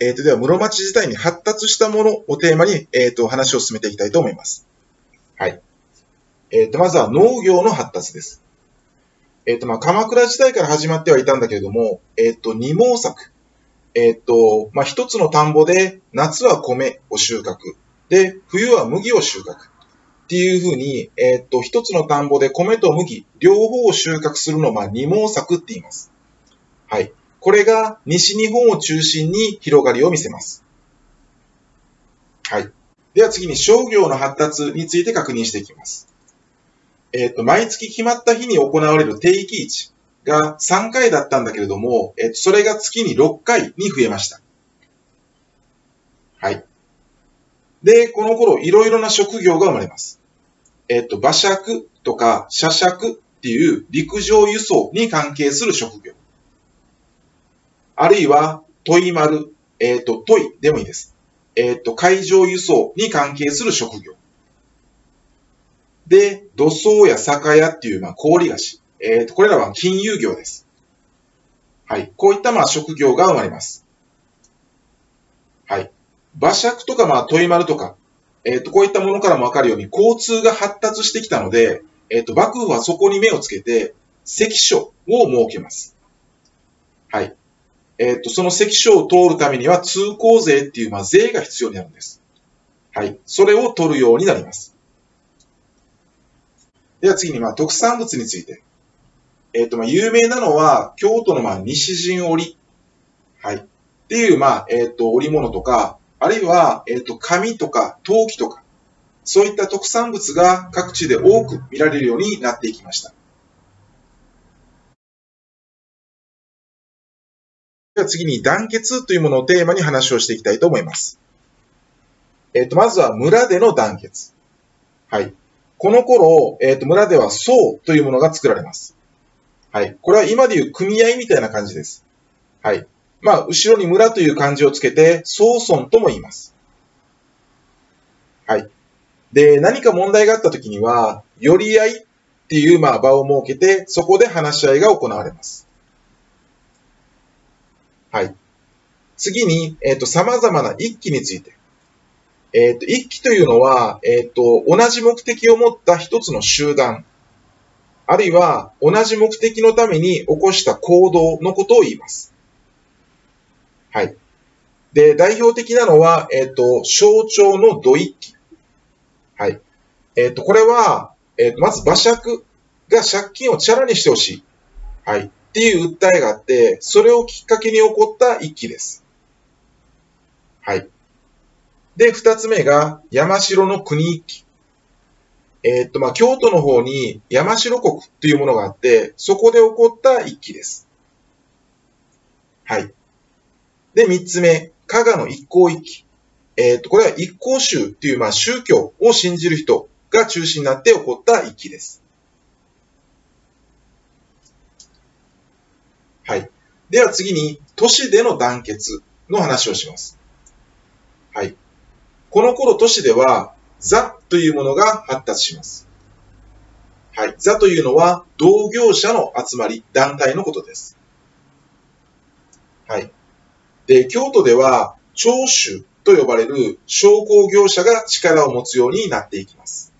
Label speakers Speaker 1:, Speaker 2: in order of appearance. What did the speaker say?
Speaker 1: えっ、と、では、室町時代に発達したものをテーマに、えっ、と、話を進めていきたいと思います。はい。えっ、と、まずは農業の発達です。えっ、と、まあ、鎌倉時代から始まってはいたんだけれども、えっ、と、二毛作。えっ、と、まあ、一つの田んぼで、夏は米を収穫。で、冬は麦を収穫。っていうふうに、えっ、と、一つの田んぼで米と麦、両方を収穫するのを、まあ、二毛作って言います。はい。これが西日本を中心に広がりを見せます。はい。では次に商業の発達について確認していきます。えっ、ー、と、毎月決まった日に行われる定期市が3回だったんだけれども、えっ、ー、と、それが月に6回に増えました。はい。で、この頃、いろいろな職業が生まれます。えっ、ー、と、馬借とか車借っていう陸上輸送に関係する職業。あるいは、問い丸、えっ、と、問いでもいいです。えっ、と、海上輸送に関係する職業。で、土葬や酒屋っていう、まあ、氷菓子。えっ、ー、と、これらは金融業です。はい。こういった、まあ、職業が生まれます。はい。馬借とか、まあ、問い丸とか、えっ、と、こういったものからもわかるように、交通が発達してきたので、えっ、と、幕府はそこに目をつけて、関所を設けます。はい。えっ、と、その関所を通るためには、通行税っていう、まあ、税が必要になるんです。はい。それを取るようになります。では次に、まあ、特産物について。えっ、ー、と、まあ、有名なのは、京都の、まあ、西陣織。はい。っていう、まあ、えっ、ー、と、織物とか、あるいは、えっ、と、紙とか、陶器とか、そういった特産物が各地で多く見られるようになっていきました。では次に団結というものをテーマに話をしていきたいと思います。えっ、と、まずは村での団結。はい。この頃、えっ、ー、と、村では層というものが作られます。はい。これは今でいう組合みたいな感じです。はい。まあ、後ろに村という漢字をつけて、総村とも言います。はい。で、何か問題があった時には、寄り合いっていう、まあ、場を設けて、そこで話し合いが行われます。はい。次に、えっ、ー、と、様々な一揆について。えっ、ー、と、一揆というのは、えっ、ー、と、同じ目的を持った一つの集団、あるいは同じ目的のために起こした行動のことを言います。はい。で、代表的なのは、えっ、と、象徴の土一揆。はい。えっ、と、これは、えっ、と、まず馬借が借金をチャラにしてほしい。はい。っていう訴えがあって、それをきっかけに起こった一揆です。はい。で、二つ目が、山城の国一揆。えー、っと、まあ、京都の方に山城国というものがあって、そこで起こった一揆です。はい。で、三つ目、加賀の一向一揆。えー、っと、これは一向宗という、まあ、宗教を信じる人が中心になって起こった一揆です。はい。では次に、都市での団結の話をします。はい。この頃都市では、座というものが発達します。はい。座というのは、同業者の集まり、団体のことです。はい。で、京都では、長州と呼ばれる商工業者が力を持つようになっていきます。